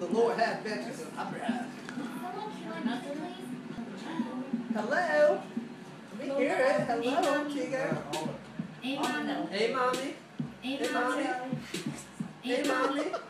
The Lord hath vengeance on Abraham. Hello? Let me hear it. Hello, Kigo. Hey, Mami. Hey, Mami. Hey, Mami. Hey, Mami.